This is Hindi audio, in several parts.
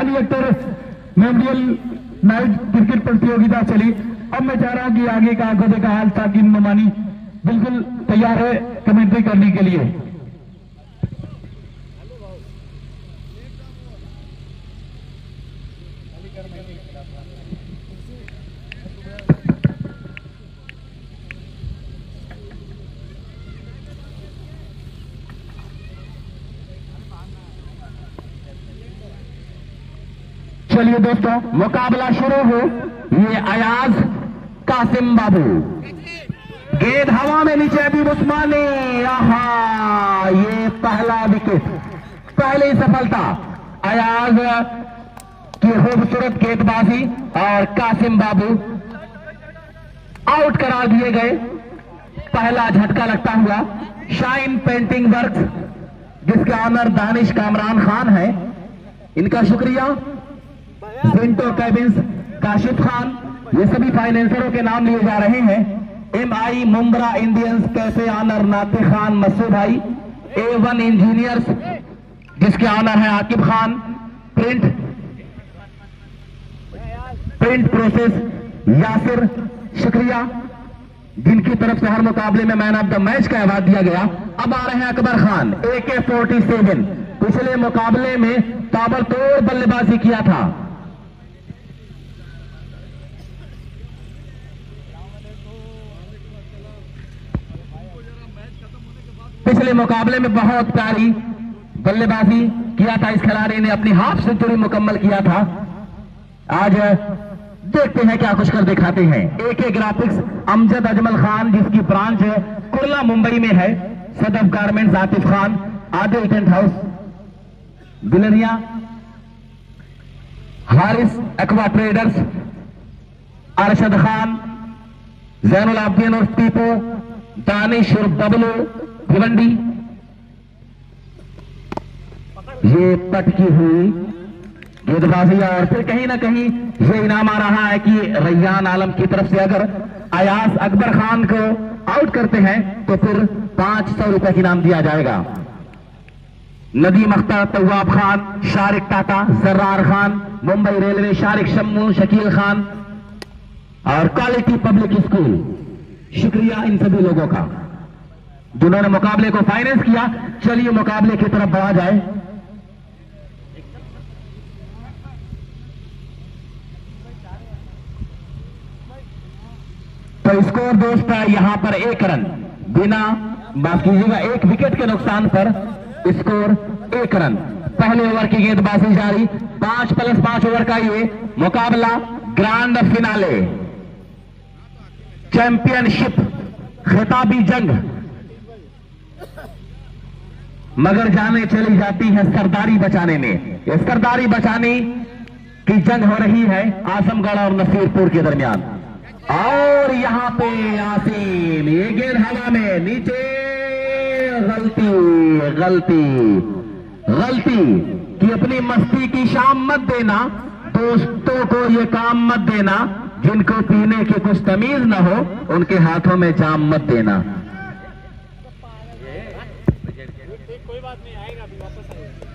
Ali Akhtar memorial night cricket प्रतियोगिता चली। अब मैं चाह रहा हूँ कि आगे का आँखों का हाल साकिन ममानी बिल्कुल तैयार है कमेंट्री करने के लिए। चलिए दोस्तों, मुकाबला शुरू हो। ये अयाज कासिम बाबू। गेंद हवा में नीचे अभी उस्मानी। आहा, ये पहला विकेट, पहली सफलता। अयाज की खूबसूरत गेंदबाजी और कासिम बाबू आउट करा दिए गए। पहला झटका लगता हुआ, शाइन पेंटिंग वर्क, जिसके ऑनर दानिश कामरान खान है। इनका शुक्रिया। जिंटो कैबिन्स, काशिफ खान, ये सभी फाइनेंसरों के नाम लिए जा रहे हैं। एम आई मुम्बरा इंडियंस कैसे ऑनर नाते खान मसूद भाई? ए वन इंजीनियर्स जिसके ऑनर है Aqib Khan. Print print process Yasir, शुक्रिया। जिनकी तरफ़ से हर मुकाबले में मैन ऑफ़ द मैच का अवार्ड दिया गया। अब आ रहे हैं अकबर खान ए के फोर्टी सेवन पिछले मुकाबले में ताबड़तोड़ बल्लेबाजी किया था। पिछले मुकाबले में बहुत प्यारी बल्लेबाजी किया था इस खिलाड़ी ने, अपनी हाफ़ सेंचुरी मुकम्मल किया था। आज देखते हैं क्या कुछ कर दिखाते हैं। ए के ग्राफिक्स अमजद अजमल खान, जिसकी ब्रांच कुरला मुंबई में है। Sadaf garments, Atif Khan, Adil tent house, Bilariya, Haris, aqua traders, Arshad Khan, Zainul Abdin और टीपो, दानिश और बबलू। भिवंडी। ये पटकी हुई गेंदबाजी और फिर कहीं ना कहीं ये इनाम आ रहा है कि रैयान आलम की तरफ़ से अगर अयास अकबर खान को आउट करते हैं तो फिर पाँच सौ रुपए इनाम दिया जाएगा। नदीम अख्तर तवाब खान, शारिक टाटा, जर्रार खान, मुंबई रेलवे, शारिक शम्मू, शकील खान और क्वालिटी पब्लिक स्कूल शुक्रिया इन सभी लोगों का। जिन्होंने मुकाबले को फाइनेंस किया, चलिए मुकाबले की तरफ़ बढ़ा जाए। तो स्कोर दोस्त है, यहाँ पर एक रन। बिना माफ़ कीजिएगा, एक विकेट के नुकसान पर स्कोर एक रन। पहले ओवर की गेंदबाजी जारी। पाँच प्लस पाँच ओवर का ये मुकाबला ग्रांड फिनाले चैंपियनशिप खिताबी जंग। मगर जाने चली जाती है सरदारी बचाने में। सरदारी बचाने की जंग हो रही है आजमगढ़ और नसीरपुर के दरमियान। और यहाँ पे आसिम ये गेंद हवा में, नीचे गलती गलती गलती कि अपनी मस्ती की शाम मत देना, दोस्तों को ये काम मत देना, जिनको पीने की कुछ तमीज ना हो, उनके हाथों में जाम मत देना। बात नहीं आएगा, अभी वापस आएगा।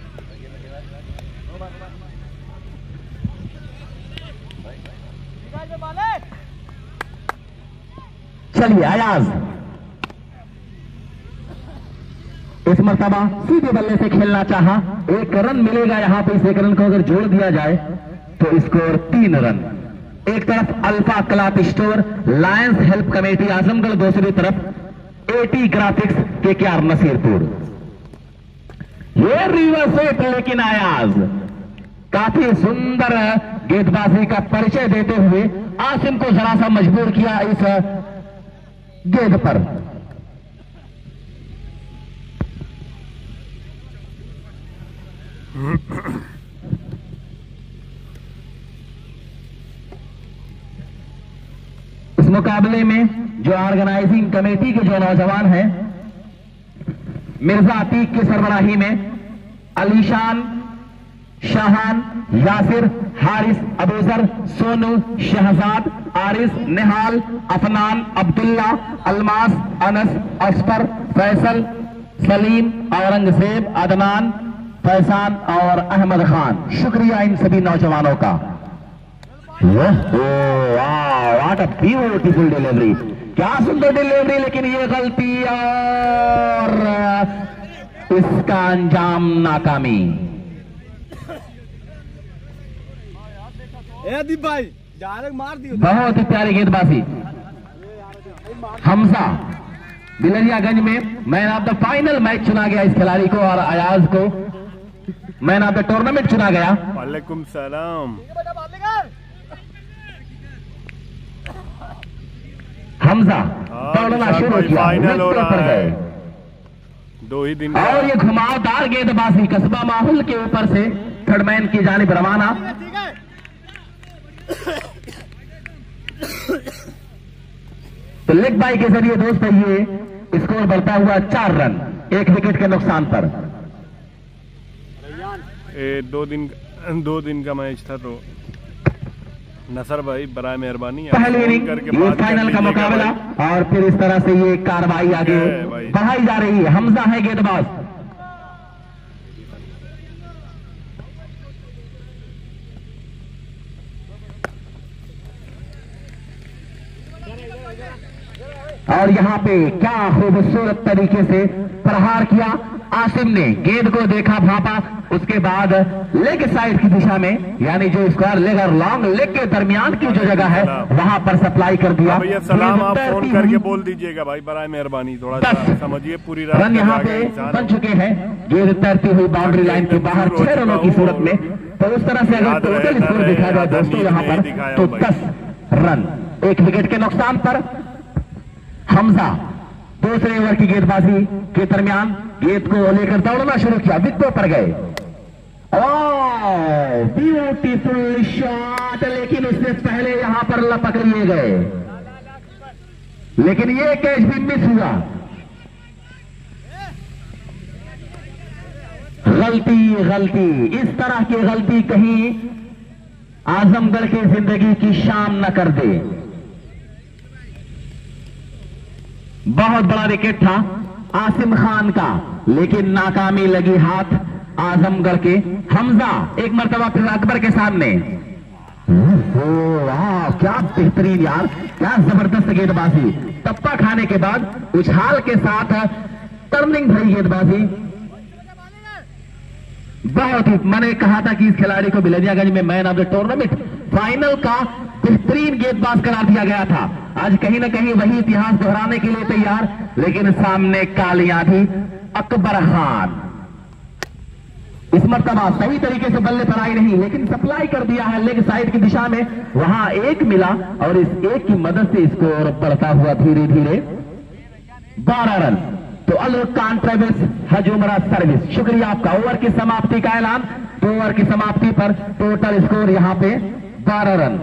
चलिए अयाज इस मरतबा सीधे बल्ले से खेलना चाहा। एक रन मिलेगा यहाँ पे, इस एक रन को अगर जोड़ दिया जाए तो स्कोर तीन रन। एक तरफ़ alpha cloth store, lions help committee Azamgarh दूसरी तरफ़, एटी ग्राफिक्स के केआर नसीरपुर। ये रिवर्स हिट लेकिन आयाज काफ़ी सुंदर गेंदबाजी का परिचय देते हुए आसिम को जरा सा मजबूर किया इस गेंद पर। इस मुकाबले में जो ऑर्गेनाइजिंग कमेटी के जो नौजवान हैं मिर्ज़ा अतीक की सरबराही में अलीशान, शाहान, यासिर, हारिस, अबूजर, सोनू, शहजाद, आरिस, निहाल, अफनान, अब्दुल्ला, अलमास, अनस असफर फैसल, सलीम, औरंगज़ेब, अदनान, फैसान और अहमद खान। शुक्रिया इन सभी नौजवानों का। वाट अ ब्यूटीफुल डिलीवरी क्या सुंदर डिलीवरी लेकिन ये गलती और इसका अंजाम नाकामी। दीप भाई डायरेक्ट मार दियो। बहुत ही प्यारी गेंदबाजी हमसा बिलरियागंज में man of the final match चुना गया इस खिलाड़ी को और अयाज को। मैन ऑफ़ द टूर्नामेंट चुना गया। वालेकुम सलाम। हमजा हाँ, दौड़ना शुरू किया पर गए। दो ही दिन और ये घुमावदार गेंदबाजी कस्बा माहौल के ऊपर से थर्डमैन की जानिब रवाना। तो लेग बाई के ज़रिए दोस्त ये स्कोर बढ़ता हुआ चार रन एक विकेट के नुकसान पर। ए, दो दिन दो दिन का मैच था तो नसर भाई बराए मेहरबानी। पहली इनिंग ये फाइनल का मुकाबला। और फिर इस तरह से ये कार्रवाई आगे बढ़ाई जा रही है। हमजा है गेंदबाज। और यहाँ पे क्या खूबसूरत तरीके से प्रहार किया। आसिम ने गेंद को देखा भापा। उसके बाद लेग साइड की दिशा में यानी जो स्क्वायर लेग और लॉन्ग लेग के दरमियान की जो जगह है वहाँ पर सप्लाई कर दिया। भैया सलाम आप फ़ोन करके बोल दीजिएगा भाई बराए मेहरबानी थोड़ा समझिए पूरी रन यहाँ पे बन चुके हैं। गेंद तैरती हुई बाउंड्री लाइन के बाहर छह रनों की सूरत में। तो उस तरह से अगर टोटल स्कोर देखा जाए दोस्तों यहाँ पर तो दस रन। एक विकेट के नुकसान पर हमजा दूसरे ओवर की गेंदबाजी के दरमियान गेंद को लेकर दौड़ना शुरू किया। विकेटों पर गए। ब्यूटीफुल शॉट लेकिन उससे पहले यहाँ पर लपक लिए गए। लेकिन ये कैच भी मिस हुआ। गलती गलती। इस तरह की गलती कहीं आजमगढ़ की ज़िंदगी की शाम न कर दे। बहुत बड़ा विकेट था आसिम खान का, लेकिन नाकामी लगी हाथ। आजमगढ़ के हमजा एक मरतबा फिर अकबर के सामने। क्या बेहतरीन यार, क्या ज़बरदस्त गेंदबाजी। टप्पा खाने के बाद उछाल के साथ टर्निंग भरी गेंदबाजी। बहुत ही मैंने कहा था कि इस खिलाड़ी को बिलरियागंज में man of the tournament final का बेहतरीन गेंदबाज करार दिया गया था। आज कहीं ना कहीं वही इतिहास दोहराने के लिए तैयार, लेकिन सामने कालियाँ थी अकबर खान। इस मरतबा सही तरीके से बल्ले पर आई नहीं, लेकिन सप्लाई कर दिया है लेग साइड की दिशा में। वहाँ एक मिला और इस एक की मदद से स्कोर बढ़ता हुआ धीरे धीरे बारह रन। तो अल ट्रेवल्स हजूमरा सर्विस। शुक्रिया आपका। ओवर की समाप्ति का ऐलान। तो ओवर की समाप्ति पर टोटल स्कोर यहाँ पे बारह रन।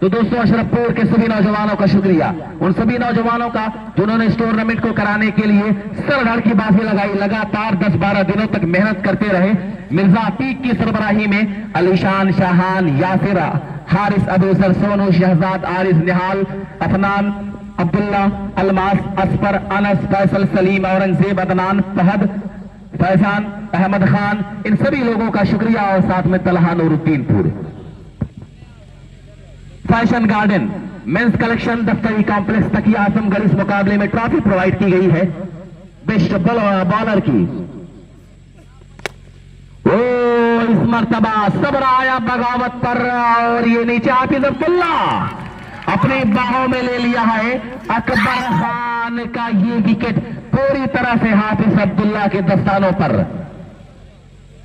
तो दोस्तों, अशरफपुर के सभी नौजवानों का शुक्रिया। उन सभी नौजवानों का जिन्होंने इस टूर्नामेंट को कराने के लिए सरधड़ की बाजी लगाई, लगातार 10-12 दिनों तक मेहनत करते रहे। मिर्ज़ा अतीक की सरबराही में अलीशान, शाहान, यासिर, हारिस, अबूसर, सोनू, शहजाद, आरिस, निहाल, अफनान, अब्दुल्ला, अलमास, असफर, अनस, फैसल, सलीम, औरंगज़ेब, अदनान, फहद फैजान अहमद खान, इन सभी लोगों का शुक्रिया और साथ में Talha Nooruddinpur fashion garden, men's collection, Daftari complex Takiya Azamgarh इस मुकाबले में ट्रॉफी प्रोवाइड की गई है। बेस्ट बॉलर की ओ इस मरतबा सब्र आया बगावत पर और ये नीचे हाफिज अब्दुल्ला अपनी बाहों में ले लिया है। अकबर खान का ये विकेट पूरी तरह से हाफिज अब्दुल्ला के दस्तानों पर।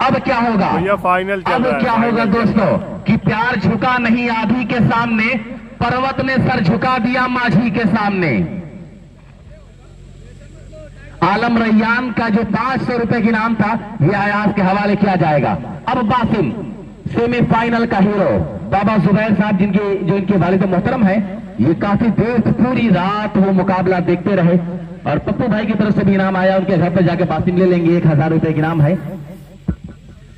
अब क्या होगा? भैया फाइनल चल अब रहा क्या फाइनल होगा दोस्तों? कि प्यार झुका नहीं आधी के सामने पर्वत ने सर झुका दिया माझी के सामने। आलम रैयान का जो पाँच सौ रुपए की नाम था यह आयाज के हवाले किया जाएगा। अब बासिम सेमीफाइनल का हीरो बाबा जुबैर साहब जिनके, जो इनके वालिद मोहतरम है, ये काफ़ी देर पूरी रात वो मुकाबला देखते रहे और पप्पू भाई की तरफ़ से भी इनाम आया, उनके घर पर जाके बासिम ले लेंगे, एक हज़ार रुपए की नाम है।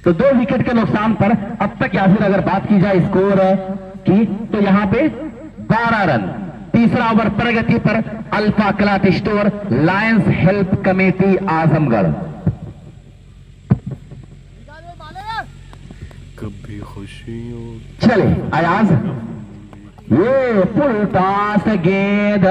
तो दो विकेट के नुकसान पर अब तक यासिर अगर बात की जाए स्कोर की तो यहाँ पे 12 रन। तीसरा ओवर प्रगति पर alpha cloth store, lions help committee, Azamgarh. खुशियों चले, अयाज। ये फुल टॉस गेंद।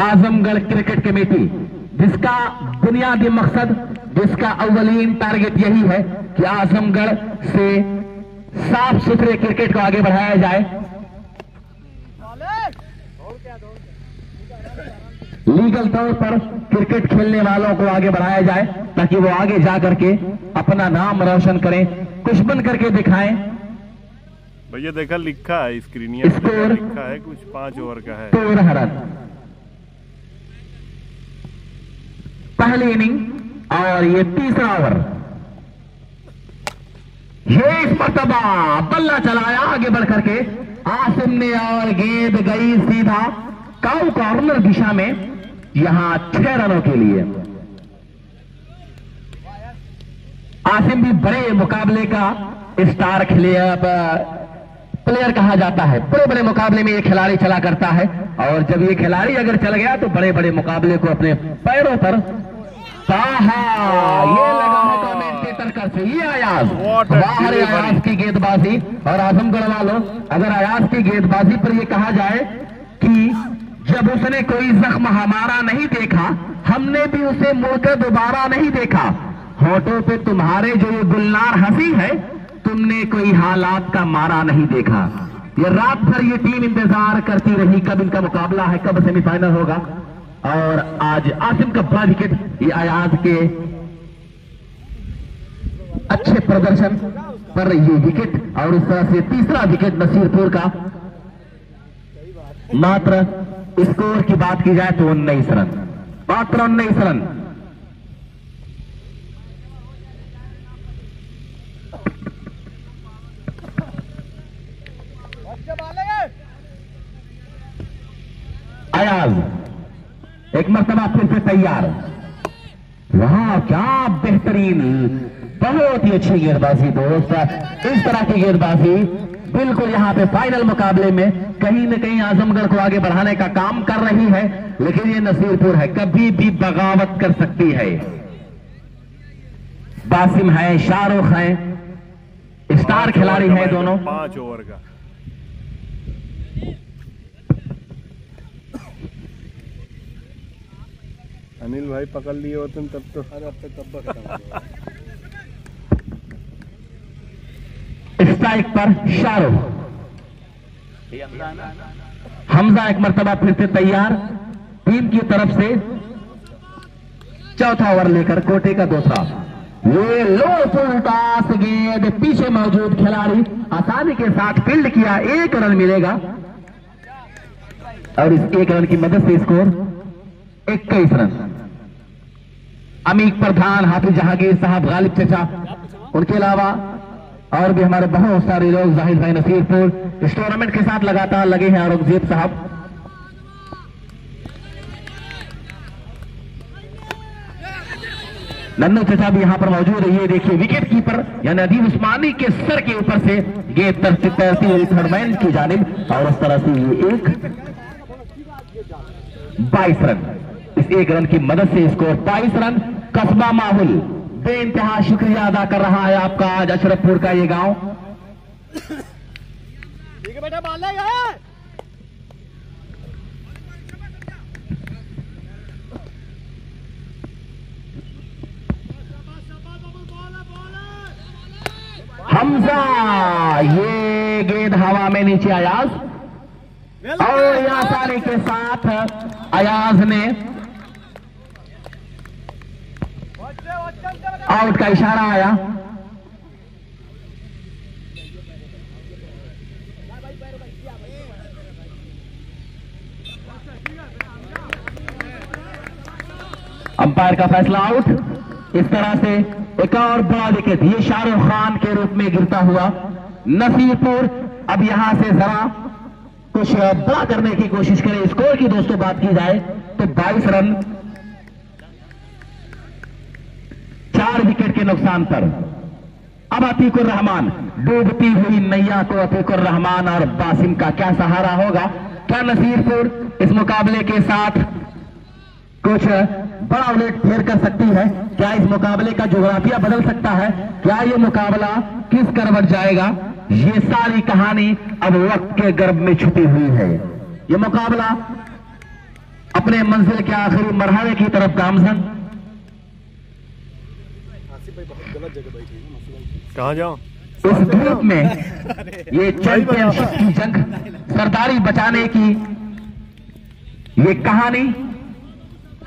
Azamgarh cricket committee. जिसका बुनियादी मकसद जिसका अव्वलीन टारगेट यही है कि आजमगढ़ से साफ़ सुथरे क्रिकेट को आगे बढ़ाया जाए। लीगल तौर पर क्रिकेट खेलने वालों को आगे बढ़ाया जाए ताकि वो आगे जा करके अपना नाम रोशन करें कुछ बन करके दिखाएँ। भैया देखा लिखा है स्क्रीनिया पे स्कोर। लिखा है कुछ पाँच ओवर का है। तो रन पहली इनिंग और ये तीसरा ओवर। ये इस मरतबा, बल्ला चलाया, आगे बढ़ करके आसिम ने और गेंद गई सीधा, काउ कॉर्नर दिशा में, यहाँ छह रनों के लिए। आसिम भी बड़े मुकाबले का स्टार खिलेब प्लेयर कहा जाता है। बड़े बड़े मुकाबले में ये खिलाड़ी चला करता है। और जब ये खिलाड़ी अगर चल गया तो बड़े बड़े मुकाबले को अपने पैरों पर ये लगा है कमेंटेटर का से ये अयाज बाहर. अयाज की गेंदबाजी। और आजमगढ़ वालों अगर अयाज की गेंदबाजी पर ये कहा जाए कि जब उसने कोई जख्म हमारा नहीं देखा हमने भी उसे मुड़कर दोबारा नहीं देखा। होठों पे तुम्हारे जो ये गुलनार हँसी है तुमने कोई हालात का मारा नहीं देखा। ये रात भर ये टीम इंतज़ार करती रही कब इनका मुकाबला है कब सेमीफाइनल होगा। और आज आसिम का बड़ा विकेट ये आयाद के अच्छे प्रदर्शन पर ये विकेट और इस तरह से तीसरा विकेट नसीरपुर का। मात्र स्कोर की बात की जाए तो उन्नीस रन, मात्र उन्नीस रन अयाज एक मरतबा फिर से तैयार। वहाँ, क्या बेहतरीन। बहुत ही अच्छी गेंदबाजी, दोस्त। इस तरह की गेंदबाजी बिल्कुल यहाँ पे फाइनल मुकाबले में कहीं न कहीं आजमगढ़ को आगे बढ़ाने का काम कर रही है, लेकिन ये नसीरपुर है, कभी भी बगावत कर सकती है। बासिम है, शाहरुख है, स्टार खिलाड़ी है दोनों। पाँच ओवर का। अनिल भाई पकड़ लिए होते हैं तब तो। अरे अब तक कब्बा खत्म स्ट्राइक पर शाहरुख। हमजा एक मरतबा फिर से तैयार। टीम की तरफ़ से चौथा ओवर लेकर कोटे का दूसरा। ये लो फुल टॉस गेंद पीछे मौजूद खिलाड़ी आसानी के साथ फ़ील्ड किया एक रन मिलेगा। और इस एक रन की मदद से स्कोर इक्कीस रन। अमीक प्रधान हाफिज जहांगीर साहब, गालिब चचा, उनके अलावा और भी हमारे बहुत सारे लोग ज़ाहिर भाई नसीरपुर, इस टूर्नामेंट के साथ लगातार लगे हैं औरंगज़ेब साहब। नन्नू चचा भी यहाँ पर मौजूद है ये देखिए विकेट कीपर यानी अदीब उस्मानी के सर के ऊपर से गेंद तरती हुई थर्डमैन की जानिब, और उस तरह से ये एक बाईस रन। एक रन की मदद से स्कोर बाईस रन कस्बा माहुल। बेइंतहा शुक्रिया अदा कर रहा है आपका आज अशरफपुर का ये गाँव। ठीक है बेटा बाल हमजा ये गेंद हवा में नीचे अयाज। और आसानी के साथ अयाज ने आउट का इशारा आया। अंपायर का फैसला आउट इस तरह से एक और बड़ा विकेट ये शाहरुख खान के रूप में गिरता हुआ। नसीरपुर, अब यहाँ से जरा कुछ बड़ा करने की कोशिश करें। स्कोर की दोस्तों बात की जाए तो 22 रन चार विकेट के नुकसान पर। अब अतीकुर रहमान डूबती हुई नैया को अतीकुर रहमान और बासिम का क्या सहारा होगा? क्या नसीरपुर इस मुकाबले के साथ कुछ बड़ा उलट फेर कर सकती है? क्या इस मुकाबले का जोग्राफिया बदल सकता है? क्या ये मुकाबला किस करवट जाएगा? ये सारी कहानी अब वक्त के गर्भ में छुपी हुई है। ये मुकाबला अपने मंजिल के आखिरी मरहले की तरफ़, गामजन। बहुत गलत जगह बैठी है कहाँ जाओ इस धूप में ये चैंपियनशिप की जंग सरदारी बचाने की ये कहानी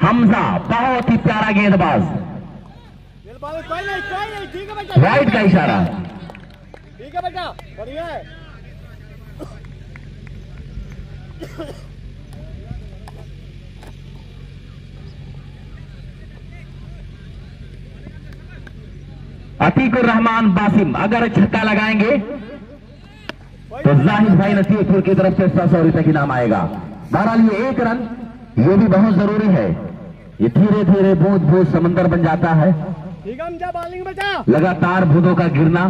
हमजा बहुत ही प्यारा गेंदबाज। राइट का इशारा। ठीक है बेटा बढ़िया है। अतीकुर रहमान बासिम, अगर छक्का लगाएँगे तो जाहिद भाई नसीरपुर की तरफ़ से सौ सौ रुपए की नाम आएगा। बहरहाल ये एक रन, ये भी बहुत ज़रूरी है। ये धीरे धीरे बूंद बूंद समंदर बन जाता है। लगातार बूंदों का गिरना,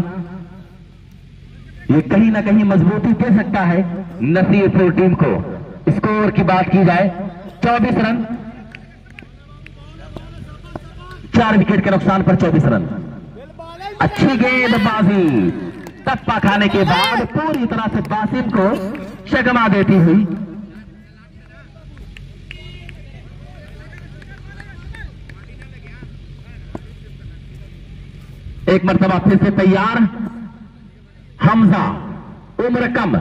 ये कहीं ना कहीं मजबूती दे सकता है नसीरपुर टीम को। स्कोर की बात की जाए 24 रन, चार विकेट के नुकसान पर 24 रन। अच्छी गेंदबाजी टप्पा खाने के बाद पूरी तरह से बासिम को शगमा देती हुई। एक मरतबा फिर से तैयार। हमजा, उम्र कम,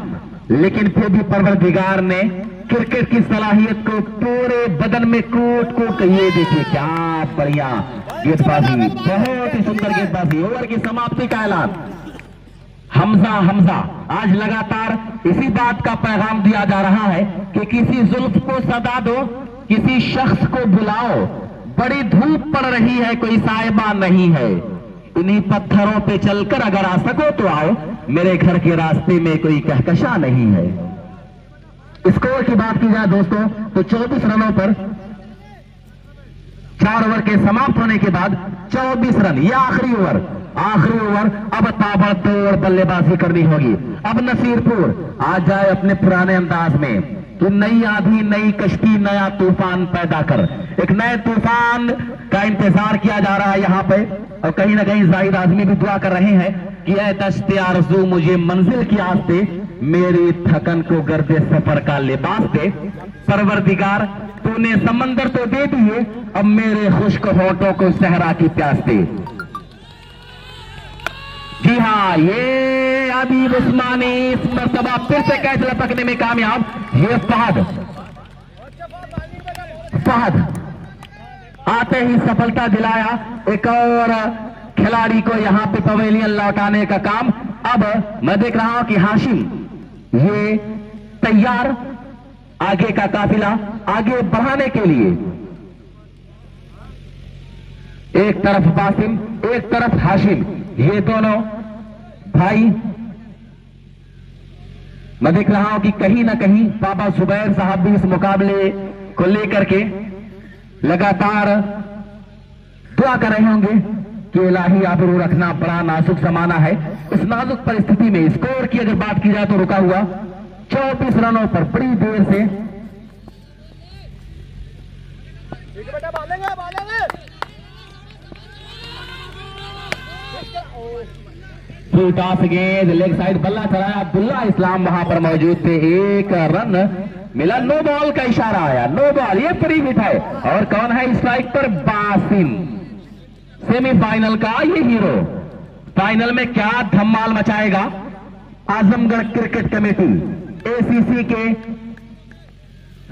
लेकिन फिर भी परवरदिगार ने क्रिकेट की सलाहियत को पूरे बदन में कोट कर ये देखिए, क्या बढ़िया गेंदबाजी, बहुत ही सुंदर गेंदबाजी, ओवर की समाप्ति का ऐलान। हमजा हमजा, आज लगातार इसी बात का पैगाम दिया जा रहा है कि किसी जुल्फ को सदा दो, किसी शख्स को बुलाओ। बड़ी धूप पड़ रही है, कोई साहिबा नहीं है। इन्हीं पत्थरों पे चलकर अगर आ सको तो आओ, मेरे घर के रास्ते में कोई कहकशा नहीं है। स्कोर की बात की जाए दोस्तों तो 24 रनों पर चार ओवर के समाप्त होने के बाद 24 रन, ये आखिरी ओवर। आखिरी ओवर, अब ताबड़तोड़ बल्लेबाजी करनी होगी। अब नसीरपुर आ जाए अपने पुराने अंदाज में कि नई आधी, नई कश्ती, नया तूफ़ान पैदा कर। एक नए तूफ़ान का इंतज़ार किया जा रहा है यहाँ पे। और कहीं ना कहीं ज़ाहिर आदमी भी दुआ कर रहे हैं कि ऐ दश्ते आरज़ू, मुझे मंजिल की आस दे मेरी थकन को गर्दे सफ़र का लिबास दे। परवरदिगार, तूने समंदर तो दे दिए, अब मेरे खुश्क होठों को सहरा की प्यास दे। जी हाँ ये अबीब उस्मानी इस मरतबा फिर से कैच लपकने में कामयाब। ये फहद फहद, आते ही सफलता दिलाया एक और खिलाड़ी को यहाँ पे पवेलियन लौटाने का काम। अब मैं देख रहा हूँ कि हाशिम ये तैयार, आगे का काफिला आगे बढ़ाने के लिए। एक तरफ़ बासिम, एक तरफ़ हाशिम, ये दोनों भाई। मैं देख रहा हूँ कि कहीं ना कहीं बाबा सुबैर साहब भी इस मुकाबले को लेकर के लगातार दुआ कर रहे होंगे। कि इलाही आबरू रखना बड़ा नाजुक जमाना है। इस नाजुक परिस्थिति में स्कोर की अगर बात की जाए तो रुका हुआ 24 रनों पर बड़ी देर से। टॉस गेंद लेग साइड बल्ला चलाया अब्दुल्ला इस्लाम वहाँ पर मौजूद थे। एक रन मिला नो बॉल का इशारा आया। नो बॉल ये फ्री हिट है। और कौन है स्ट्राइक पर? बासिम। सेमीफाइनल का ये हीरो। फाइनल में क्या धमाल मचाएगा? आजमगढ़ क्रिकेट कमेटी एसीसी के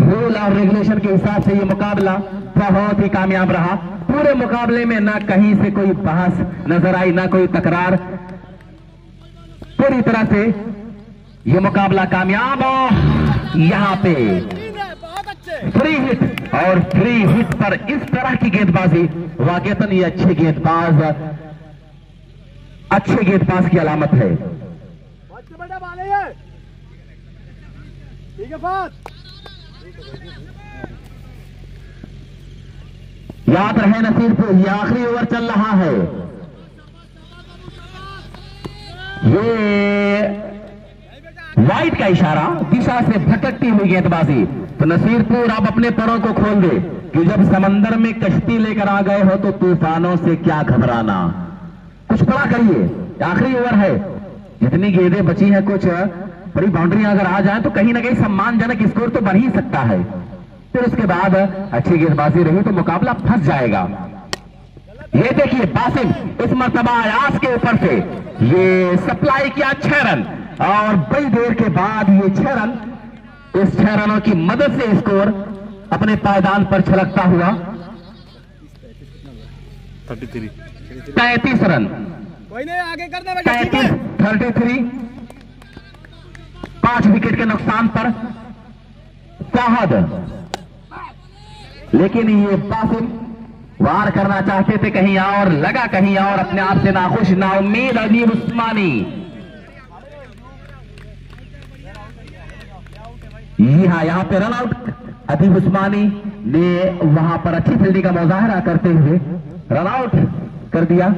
रूल और रेगुलेशन के हिसाब से ये मुकाबला बहुत ही कामयाब रहा। पूरे मुकाबले में ना कहीं से कोई बहस नज़र आई ना कोई तकरार। पूरी तरह से ये मुकाबला कामयाब और यहाँ पे। फ्री हिट और फ्री हिट पर इस तरह की गेंदबाजी। वाकईतन ये अच्छे गेंदबाज अच्छे गेंदबाज की अलामत है। याद रहे नसीरपुर ये आखिरी ओवर चल रहा है। ये वाइट का इशारा दिशा से भटकती हुई गेंदबाजी। तो नसीरपुर आप अपने परों को खोल दे कि जब समंदर में कश्ती लेकर आ गए हो तो तूफानों से क्या घबराना। कुछ बड़ा करिए, आखिरी ओवर है। जितनी गेंदें बची हैं कुछ, बड़ी बाउंड्री अगर आ जाए तो कहीं ना कहीं सम्मानजनक स्कोर तो बन ही सकता है। फिर उसके बाद अच्छी गेंदबाजी रही तो मुकाबला फंस जाएगा। ये देखिए, बासिम, इस मरतबा आयास के ऊपर से। ये सप्लाई किया छह रन, और बड़ी देर के बाद ये छह रन इस छह रनों की मदद से स्कोर अपने पायदान पर छलकता हुआ। Thirty three. पैंतीस रन। कोई नहीं आगे करना बेटा पैंतीस थर्टी थ्री। पाँच विकेट के नुकसान पर फाहद लेकिन ये बासिम वार करना चाहते थे कहीं और लगा कहीं और अपने आप से नाखुश नाउमीद अजीब उस्मानी। जी हाँ यहाँ पे रन आउट अदीब उस्मानी ने वहाँ पर अच्छी फील्डिंग का मुजाहरा करते हुए रन आउट कर दिया।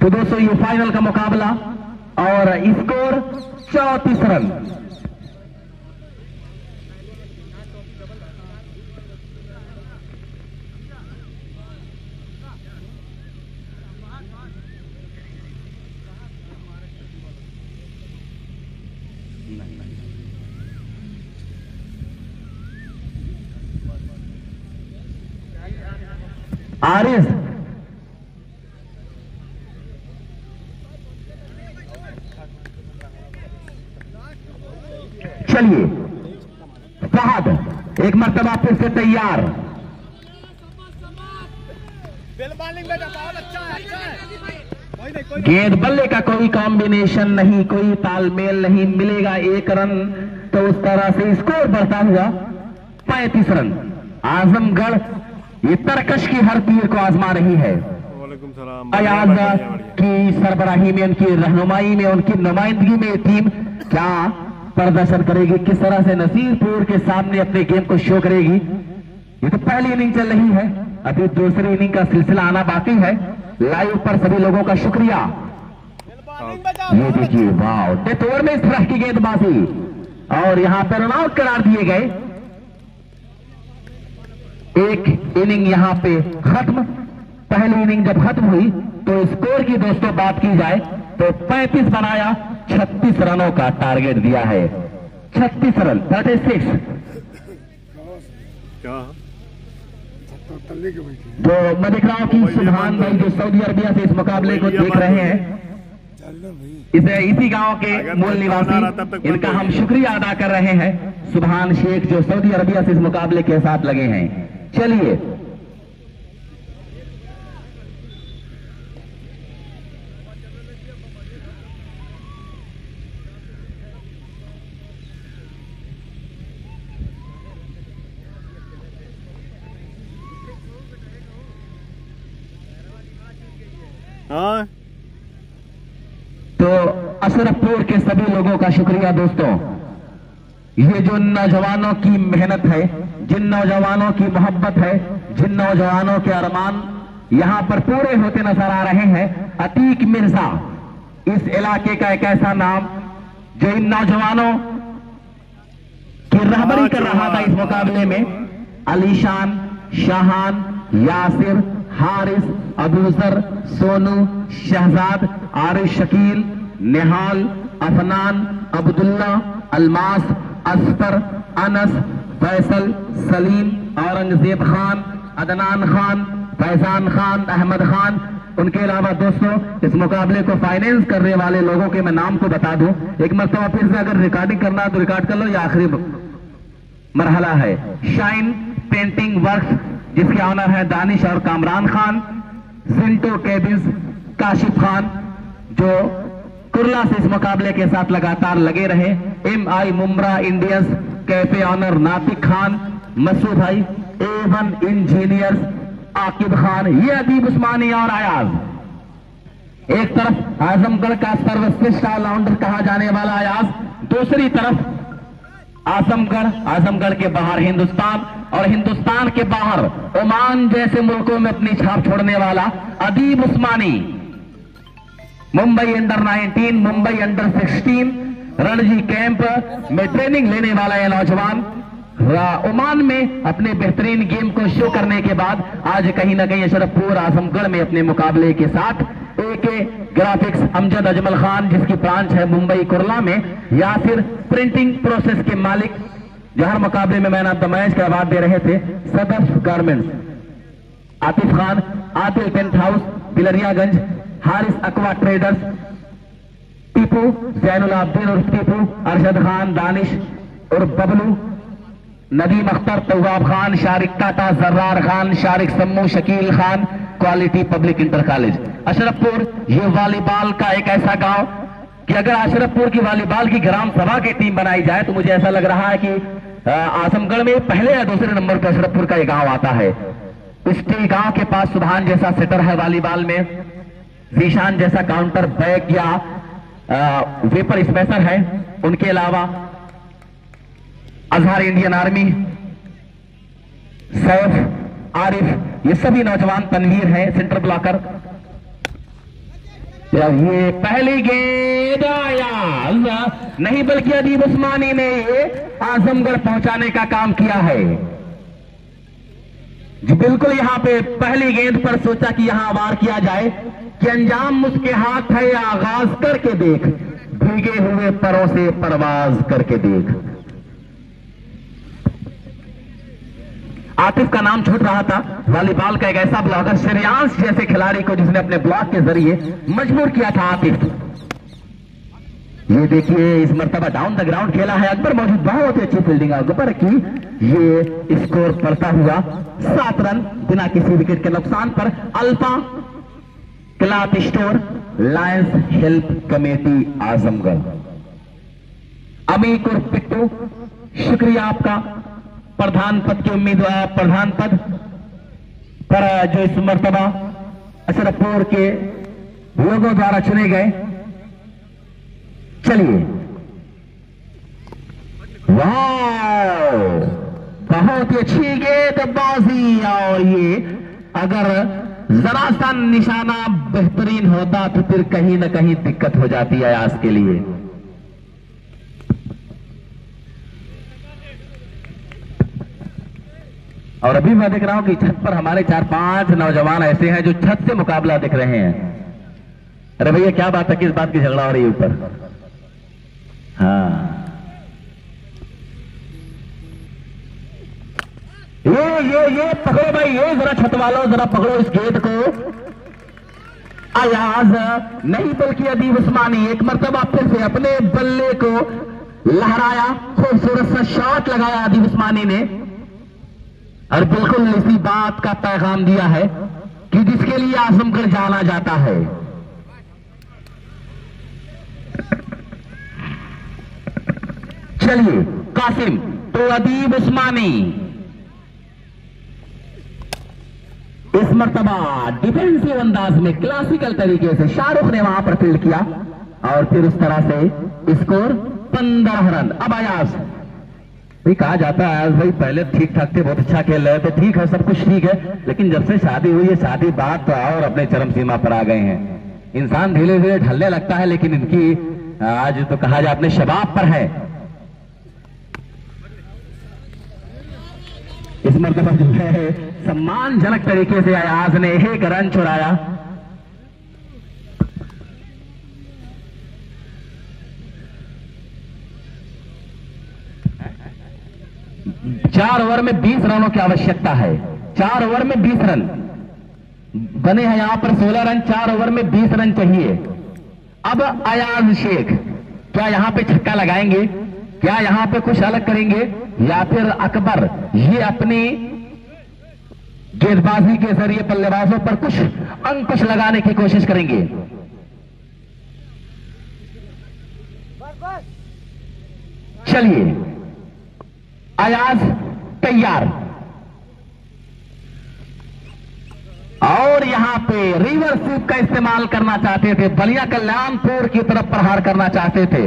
तो दोस्तों, ये फाइनल का मुकाबला और स्कोर चौतीस रन। आरिस चलिए फहद एक मरतबा फिर से तैयार। अच्छा अच्छा गेंद बल्ले का कोई कॉम्बिनेशन नहीं कोई तालमेल नहीं मिलेगा एक रन तो उस तरह से स्कोर बढ़ता हुआ पैंतीस रन। आजमगढ़ ये तरकश की हर तीर को आजमा रही है। वालेकुम सलाम। बढ़िया, अयाज। की सरबराही में उनकी रहनुमाई में उनकी नुमाइंदगी में टीम क्या प्रदर्शन करेगी किस तरह से नसीरपुर के सामने अपने गेम को शो करेगी ये तो पहली इनिंग चल रही है। अभी दूसरी इनिंग का सिलसिला आना बाकी है। लाइव पर सभी लोगों का शुक्रिया। ये देखिए वाह डेथ ओवर में इस तरह की गेंदबाजी। और यहाँ पर रन आउट करार दिए गए। एक इनिंग यहाँ पे खत्म। पहली इनिंग जब खत्म हुई तो स्कोर की दोस्तों बात की जाए तो 35 बनाया 36 रनों का टारगेट दिया है। 36 रन 36 क्या? तो मैं देख रहा हूँ कि सुभान भाई जो सऊदी अरबिया से इस मुकाबले को देख रहे हैं इसे इसी गाँव के मूल निवासी इनका हम शुक्रिया अदा कर रहे हैं। सुभान शेख जो सऊदी अरबिया से इस मुकाबले के साथ लगे हैं। चलिए। हाँ। तो अशरफपुर के सभी लोगों का शुक्रिया दोस्तों। ये जो नौजवानों की मेहनत है, जिन नौजवानों की मोहब्बत है, जिन नौजवानों के अरमान यहाँ पर पूरे होते नज़र आ रहे हैं, अतीक मिर्ज़ा। इस इलाके का एक ऐसा नाम, जो इन नौजवानों की रहबरी कर रहा था इस मुकाबले में अलीशान शाहान, यासिर, हारिस, अबूजर, सोनू, शहजाद, आरिफ, शकील, निहाल, अफनान, अब्दुल्ला, अलमास अस्तर अनस, फैसल, सलीम, औरंगज़ेब खान, अदनान खान फैजान खान, अहमद खान। उनके अलावा दोस्तों, इस मुकाबले को फाइनेंस करने वाले लोगों के मैं नाम को बता दूँ। एक मरतबा फिर से अगर रिकॉर्डिंग करना है तो रिकॉर्ड कर लो, ये आखिरी मरहला है। शाइन पेंटिंग वर्क्स जिसके ऑनर है दानिश और कामरान खान। सिंटो केबिस काशिफ खान, जो कुरला से इस मुकाबले के साथ लगातार लगे रहे। M I Mumbra Indians, cafe owner Natiq Khan, मसू भाई A one engineers Aqib Khan, ये अदीब उस्मानी और आयाज। एक तरफ़ आजमगढ़ का सर्वश्रेष्ठ ऑलराउंडर कहा जाने वाला अयाज दूसरी तरफ़ आजमगढ़ आजमगढ़ के बाहर हिंदुस्तान और हिंदुस्तान के बाहर ओमान जैसे मुल्कों में अपनी छाप छोड़ने वाला Adeeb Usmani. Mumbai under 19 Mumbai under 16 Ranji camp में ट्रेनिंग लेने वाला यह नौजवान। ओमान में अपने बेहतरीन गेम को शो करने के बाद आज कहीं ना कहीं अशरफपुर आजमगढ़ में अपने मुकाबले के साथ एक ग्राफिक्स अमजद अजमल खान, जिसकी ब्रांच है मुंबई कुरला में, या फिर प्रिंटिंग प्रोसेस के मालिक, जो हर मुकाबले में मैन ऑफ़ द मैच का अवार्ड दे रहे थे Sadaf garments. Atif Khan Adil tent house Bilariyaganj Haris aqua traders Tipu Zainul उर्फ़ Tipu Arshad Khan Danish और Bablu Nadeem Akhtar Tawab Khan Shariq Tata Jarrar Khan Shariq Shammu Shakeel Khan quality public inter college Ashrafpur ये वॉलीबॉल का एक ऐसा गाँव कि अगर अशरफपुर की वॉलीबॉल की ग्राम सभा की टीम बनाई जाए तो मुझे ऐसा लग रहा है कि आजमगढ़ में पहले या दूसरे नंबर पर अशरफपुर का ये गाँव आता है। इस गाँव के पास सुभान जैसा सेटर है वॉलीबॉल में। जीशान जैसा काउंटर बैक या वेपर स्पेशर है। उनके अलावा अजहर इंडियन आर्मी, सैफ, आरिफ, ये सभी नौजवान तनवीर हैं सेंटर ब्लॉकर ये पहली गेंद आया। नहीं, बल्कि अदीब उस्मानी ने आजमगढ़ पहुँचाने का काम किया है। बिल्कुल यहाँ पे पहली गेंद पर सोचा कि यहाँ वार किया जाए। कि अंजाम उसके हाथ है, आगाज़ करके देख। भीगे हुए परों से परवाज करके देख। आतिफ का नाम छूट रहा था। वॉलीबॉल का एक ऐसा ब्लॉगर, श्रेयांश जैसे खिलाड़ी को जिसने अपने ब्लॉग के ज़रिए मजबूर किया था आतिफ। ये देखिए, इस मरतबा डाउन द ग्राउंड खेला है। अकबर मौजूद बहुत अच्छी फील्डिंग अकबर की ये स्कोर पड़ता हुआ सात रन बिना किसी विकेट के नुकसान पर Alpa cloth store lions help committee Azamgarh. Ameeq और पिट्टू, शुक्रिया आपका प्रधान पद के उम्मीदवार, प्रधान पद पर, जो इस मरतबा अशरफपुर के लोगों द्वारा चुने गए। चलिए। बहुत ही अच्छी गेंदबाजी। और ये अगर जरा सा निशाना बेहतरीन होता तो फिर कहीं ना कहीं दिक्कत हो जाती है आज के लिए। और अभी मैं देख रहा हूँ कि छत पर हमारे चार पाँच नौजवान ऐसे हैं जो छत से मुकाबला दिख रहे हैं। अरे भैया, क्या बात है? किस बात की झगड़ा हो रही है ऊपर? हाँ। ये ये ये, पकड़ो भाई, ये जरा छत वालों, जरा पकड़ो इस गेट को। अयाज नहीं बल्कि अदीब उस्मानी एक मरतबा फिर से अपने बल्ले को लहराया, खूबसूरत सा शॉट लगाया अदीब उस्मानी ने। और बिल्कुल इसी बात का पैगाम दिया है कि जिसके लिए आजमगढ़ जाना जाता है। चलिए, कासिम तो अदीब उस्मानी। इस मर्तबा डिफेंसिव अंदाज में क्लासिकल तरीके से शाहरुख ने वहाँ पर फ़ील्ड किया और फिर उस तरह से स्कोर पंद्रह रन। अब अयाज भाई, कहा जाता है आज भाई, पहले ठीक ठाक थे, बहुत अच्छा खेल रहे थे, ठीक है, सब कुछ ठीक है, लेकिन जब से शादी हुई है शादी बात तो और अपने चरम सीमा पर आ गए हैं। इंसान धीरे धीरे ढलने लगता है, लेकिन इनकी, आज तो कहा जाए, अपने शबाब पर है। इस मरतबा जो है, सम्मानजनक तरीके से अयाज ने एक रन चुराया। चार ओवर में 20 रनों की आवश्यकता है। चार ओवर में 20 रन। बने हैं यहाँ पर 16 रन, चार ओवर में 20 रन चाहिए। अब अयाज शेख, क्या यहाँ पे छक्का लगाएँगे? क्या यहाँ पे कुछ अलग करेंगे? या फिर अकबर, ये अपनी गेंदबाजी के ज़रिए बल्लेबाजों पर कुछ अंकुश लगाने की कोशिश करेंगे। चलिए अयाज तैयार। और यहाँ पे रिवर सूप का इस्तेमाल करना चाहते थे, बलिया कल्याणपुर की तरफ़ प्रहार करना चाहते थे,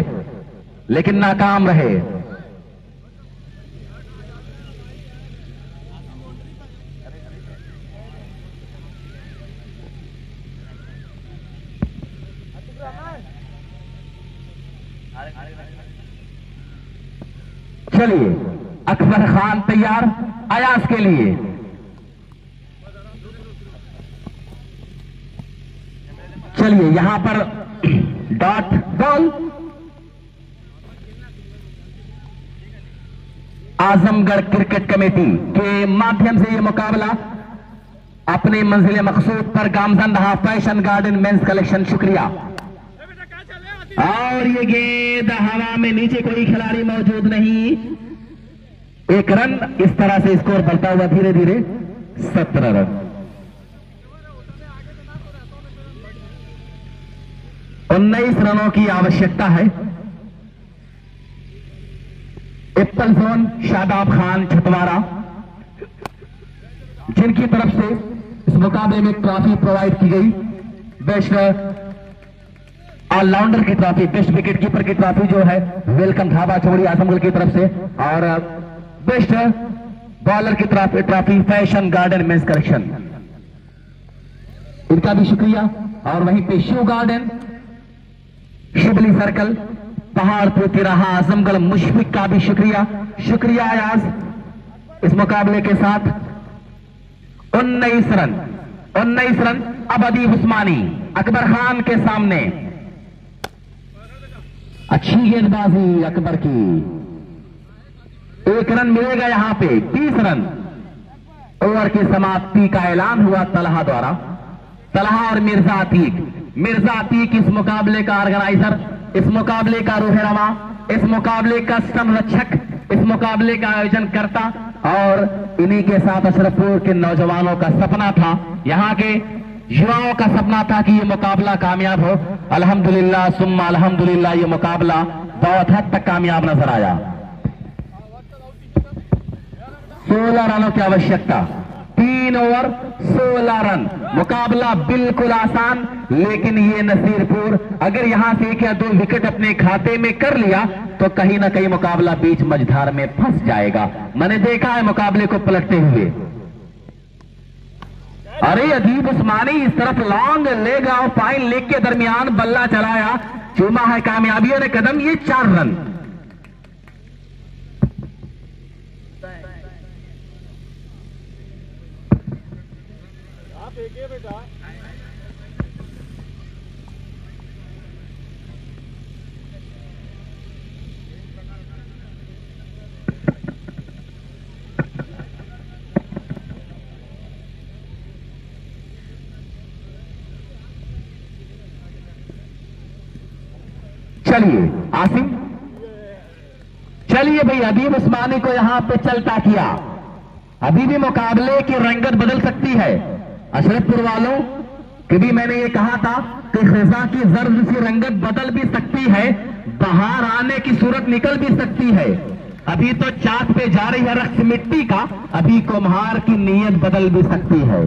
लेकिन नाकाम रहे। चलिए, अकबर खान तैयार, अयास के लिए। चलिए, यहाँ पर dot ball Azamgarh cricket committee के माध्यम से यह मुकाबला अपने मंजिल मकसूद पर गामजन रहा फ़ैशन गार्डन मेंस कलेक्शन, शुक्रिया। और ये गेंद हवा में नीचे कोई खिलाड़ी मौजूद नहीं। एक रन इस तरह से स्कोर बढ़ता हुआ धीरे धीरे, सत्रह रन। उन्नीस रनों की आवश्यकता है। एप्पल जोन, शादाब खान, छतवारा, जिनकी तरफ़ से इस मुकाबले में ट्रॉफी प्रोवाइड की गई। बेस्ट ऑलराउंडर की ट्रॉफी बेस्ट विकेट कीपर की ट्रॉफी जो है वेलकम ढाबा चौड़ी आजमगढ़ की तरफ़ से। और बेस्ट बॉलर की trophy trophy fashion garden men's collection इनका भी शुक्रिया। और वहीं पे शिव गार्डन शिबली सर्कल पहाड़पुर तिराहा आजमगढ़ मुशफिक का भी शुक्रिया। शुक्रिया आयाज इस मुकाबले के साथ। उन्नीस रन उन्नीस रन अब अदीब उस्मानी, अकबर खान के सामने। अच्छी गेंदबाजी, अकबर की। एक रन मिलेगा यहाँ पे, तीस रन। ओवर की समाप्ति का ऐलान हुआ तलहा द्वारा। तलहा और मिर्ज़ा अतीक। मिर्ज़ा अतीक इस मुकाबले का ऑर्गेनाइजर इस मुकाबले का रूहरमा इस मुकाबले का संरक्षक, इस मुकाबले का आयोजन करता और इन्हीं के साथ अशरफपुर के नौजवानों का सपना था। यहाँ के युवाओं का सपना था कि ये मुकाबला कामयाब हो। अल्हम्दुलिल्लाह, सुम्मा अल्हम्दुलिल्लाह, ये मुकाबला बहुत हद तक कामयाब नज़र आया। सोलह रनों की आवश्यकता। तीन ओवर, सोलह रन। मुकाबला बिल्कुल आसान, लेकिन ये नसीरपुर, अगर यहाँ से एक या दो विकेट अपने खाते में कर लिया तो कहीं ना कहीं मुकाबला बीच मझधार में फंस जाएगा। मैंने देखा है मुकाबले को पलटते हुए। अरे अदीब उस्मानी, इस तरफ़ लॉन्ग लेग और फाइन लेग के दरमियान बल्ला चलाया। चूमा है कामयाबियों ने कदम, ये चार रन। आप एक बेटा। चलिए आसिम चलिए भाई अदीब उस्मानी को यहाँ पे चलता किया। अभी भी मुकाबले की रंगत बदल सकती है। अशरफपुर वालों, कि भी मैंने ये कहा था कि खिजा की जर्द सी रंगत बदल भी सकती है, बाहर आने की सूरत निकल भी सकती है। अभी तो चाक पे जा रही है रक्त मिट्टी का, अभी कुम्हार की नीयत बदल भी सकती है।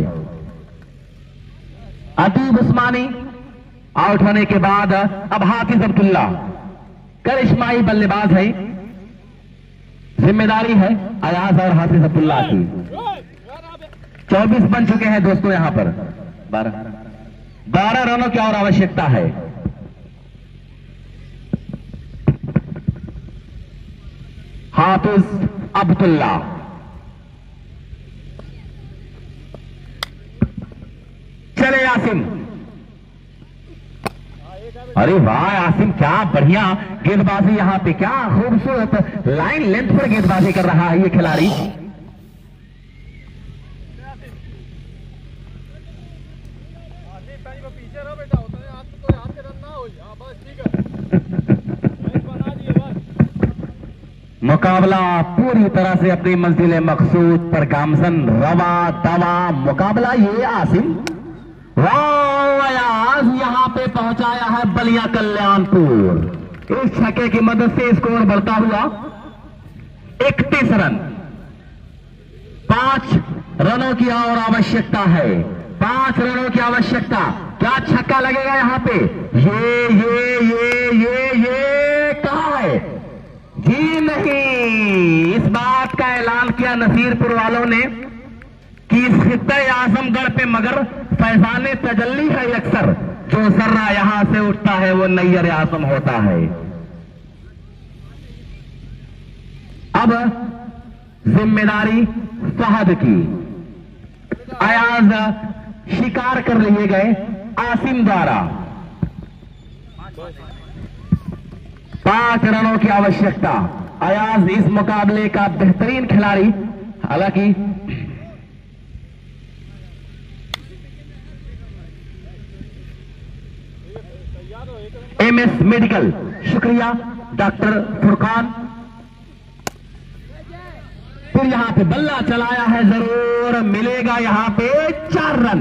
अदीब उस्मानी आउट होने के बाद, अब हाफिज अब्दुल्ला करिश्माई बल्लेबाज है। ज़िम्मेदारी है अयाज और हाफिज अब्दुल्ला की। चौबीस बन चुके हैं दोस्तों यहाँ पर। बारह। बारह रनों की और आवश्यकता है। हाफिज अब्दुल्ला। चले यासिम अरे वाह, आसिम, क्या बढ़िया गेंदबाजी यहाँ पे, क्या खूबसूरत लाइन लेंथ पर गेंदबाजी कर रहा है ये खिलाड़ी। मुकाबला पूरी तरह से अपनी मंजिल मकसूद, पर गामजन रवा दवा, मुकाबला ये, आसिम। वायाज यहाँ पे पहुँचाया है बलिया कल्याणपुर। इस छक्के की मदद से स्कोर बढ़ता हुआ इकतीस रन। पाँच रनों की और आवश्यकता है। पाँच रनों की आवश्यकता। क्या छक्का लगेगा यहाँ पे? ये ये ये ये ये कहा है जी नहीं। इस बात का ऐलान किया नसीरपुर वालों ने कि आजमगढ़ पे मगर फैजान तजल्ली है अक्सर जो सर्रा यहाँ से उठता है, वो नैयर आज़म होता है। अब ज़िम्मेदारी फहद की। अयाज शिकार कर लिए गए आसिम द्वारा। पाँच रनों की आवश्यकता। अयाज इस मुकाबले का बेहतरीन खिलाड़ी, हालाँकि एमएस मेडिकल शुक्रिया, डॉक्टर फुरकान। फिर यहाँ पे बल्ला चलाया है ज़रूर, मिलेगा यहाँ पे चार रन।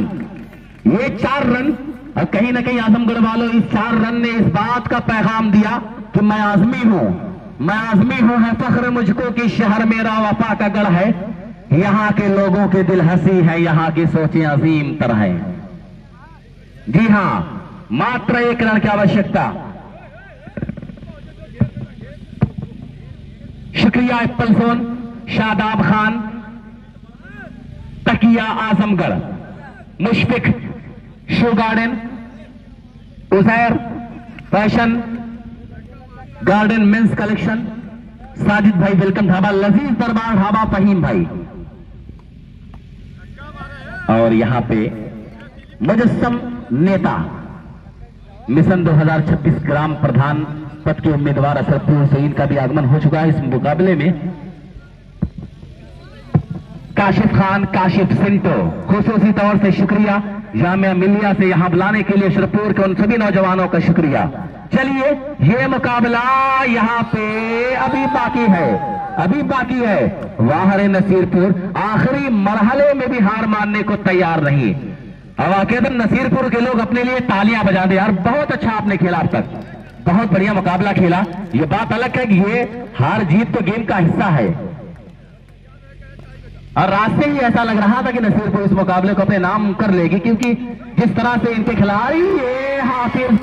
ये चार रन, और कहीं ना कहीं आजमगढ़ वालों इस चार रन ने इस बात का पैगाम दिया कि मैं आजमी हूँ। मैं आजमी हूँ है, फख्र मुझको कि शहर मेरा वफा का गढ़ है। यहाँ के लोगों के दिल हँसी है, यहाँ की सोचें अजीम तरह है। जी हाँ मात्र एक रन की आवश्यकता। शुक्रिया Apple phone, Shadab Khan, Takia Azamgarh, Mushfiq, show garden, Uzair, fashion, garden men's collection, Sajid भाई, वेलकम ढाबा, लजीज दरबार, ढाबा फहीम भाई। और यहाँ पे मुजस्सम नेता मिशन 2026 ग्राम प्रधान पद के उम्मीदवार असरपुर हुसैन का भी आगमन हो चुका है। इस मुकाबले में काशिफ खान, काशिफ सिंटो खसूसी तौर से शुक्रिया। जामिया मिलिया से यहाँ बुलाने के लिए शरपुर के उन सभी नौजवानों का शुक्रिया। चलिए, ये मुकाबला यहाँ पे अभी बाकी है। अभी बाकी है। वाहर नसीरपुर, आखिरी मरहले में भी हार मानने को तैयार नहीं। अब आकेदन नसीरपुर के लोग अपने लिए तालियाँ बजा दे यार। बहुत अच्छा आपने खेला अब तक। बहुत बढ़िया मुकाबला खेला। ये बात अलग है कि ये हार जीत तो गेम का हिस्सा है। और रास्ते ही ऐसा लग रहा था कि नसीरपुर इस मुकाबले को अपने नाम कर लेगी, क्योंकि जिस तरह से इनके खिलाड़ी, ये हाफिज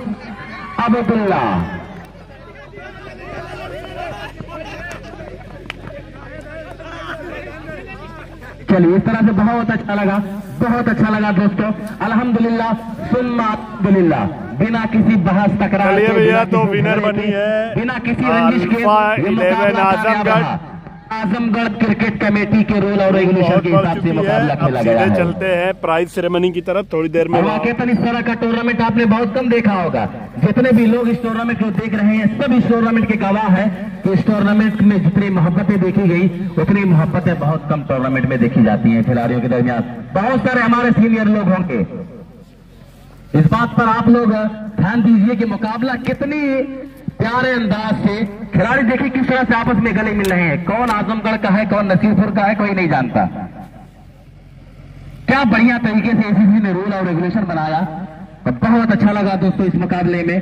चलिए, इस तरह से बहुत अच्छा लगा। बहुत अच्छा लगा दोस्तों। अलहमदुल्ला सुम्मा अल्हम्दुलिल्लाह बिना किसी बहस तकरार के, भैया, तो विनर बनी है बिना किसी रंजिश के अल्फ़ा ये 11 मुकाबला कामयाब आजमगढ़। आजमगढ़ क्रिकेट कमेटी के रूल और रेगुलेशन के हिसाब से मुकाबला खेला गया है। चलते हैं प्राइज सेरेमनी की तरफ़ थोड़ी देर में और वाकईतन इस तरह का टूर्नामेंट आपने बहुत कम देखा होगा। जितने भी लोग इस टूर्नामेंट को देख रहे हैं सब इस टूर्नामेंट के गवाह हैं कि इस टूर्नामेंट में जितनी मोहब्बतें देखी गई उतनी मोहब्बतें बहुत कम टूर्नामेंट में देखी जाती है खिलाड़ियों के दरमियान। बहुत सारे हमारे सीनियर लोग होंगे। इस बात पर आप लोग ध्यान दीजिए कि मुकाबला कितनी प्यारे अंदाज से, खिलाड़ी देखिए किस तरह से आपस में गले मिल रहे हैं। कौन आजमगढ़ का है, कौन नसीरपुर का है, कोई नहीं जानता। क्या बढ़िया तरीके से एसीसी ने रूल और रेगुलेशन बनाया। और बहुत अच्छा लगा दोस्तों इस मुकाबले में।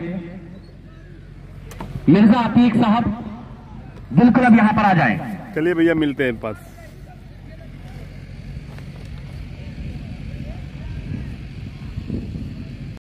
मिर्ज़ा अतीक साहब, बिल्कुल अब यहाँ पर आ जाए। चलिए भैया, मिलते हैं पास